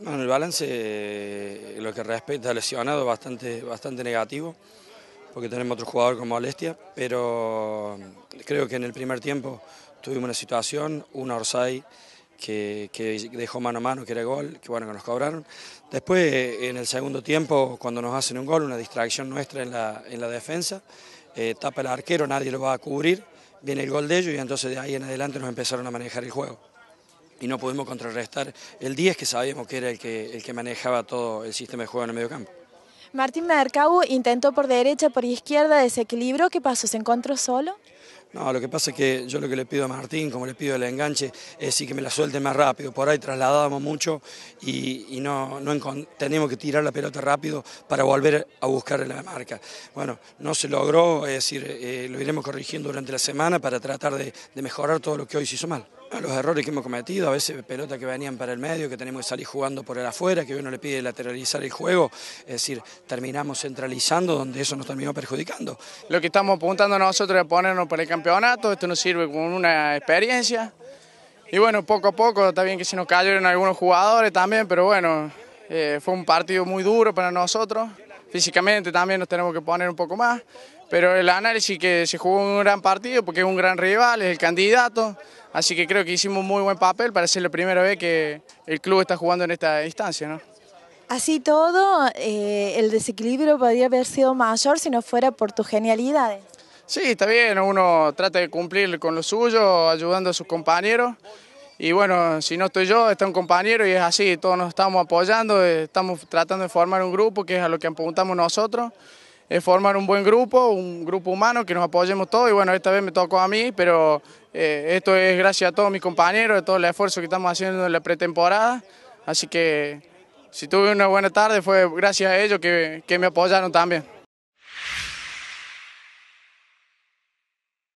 Bueno, el balance, eh, lo que respecta a lesionado, bastante, bastante negativo, porque tenemos otro jugador con molestia, pero creo que en el primer tiempo tuvimos una situación, un Orsay que, que, dejó mano a mano, que era gol, que bueno, que nos cobraron. Después, en el segundo tiempo, cuando nos hacen un gol, una distracción nuestra en la, en la defensa, eh, tapa el arquero, nadie lo va a cubrir, viene el gol de ellos y entonces de ahí en adelante nos empezaron a manejar el juego y no pudimos contrarrestar el 10 que sabíamos que era el que, el que manejaba todo el sistema de juego en el medio campo. Martín Mercado intentó por derecha, por izquierda, desequilibrio, ¿qué pasó? ¿Se encontró solo? No, lo que pasa es que yo lo que le pido a Martín, como le pido el enganche, es sí que me la suelte más rápido. Por ahí trasladábamos mucho y, no, no tenemos que tirar la pelota rápido para volver a buscar la marca. Bueno, no se logró, es decir, eh, lo iremos corrigiendo durante la semana para tratar de mejorar todo lo que hoy se hizo mal los errores que hemos cometido, a veces pelotas que venían para el medio, que tenemos que salir jugando por el afuera, que uno le pide lateralizar el juego, es decir, terminamos centralizando donde eso nos terminó perjudicando. Lo que estamos apuntando nosotros es ponernos para el campeonato, esto nos sirve como una experiencia y bueno, poco a poco, está bien que se nos cayeron algunos jugadores también, pero bueno, eh, fue un partido muy duro para nosotros, físicamente también nos tenemos que poner un poco más, pero el análisis que se jugó un gran partido porque es un gran rival, es el candidato, Así que creo que hicimos un muy buen papel para ser la primera vez que el club está jugando en esta instancia. ¿no? Así todo, eh, el desequilibrio podría haber sido mayor si no fuera por tus genialidades. Sí, está bien, uno trata de cumplir con lo suyo, ayudando a sus compañeros. Y bueno, si no estoy yo, está un compañero y es así, todos nos estamos apoyando, estamos tratando de formar un grupo que es a lo que apuntamos nosotros es formar un buen grupo, un grupo humano que nos apoyemos todos y bueno, esta vez me tocó a mí, pero eh, esto es gracias a todos mis compañeros, de todo el esfuerzo que estamos haciendo en la pretemporada, así que si tuve una buena tarde fue gracias a ellos que, que me apoyaron también.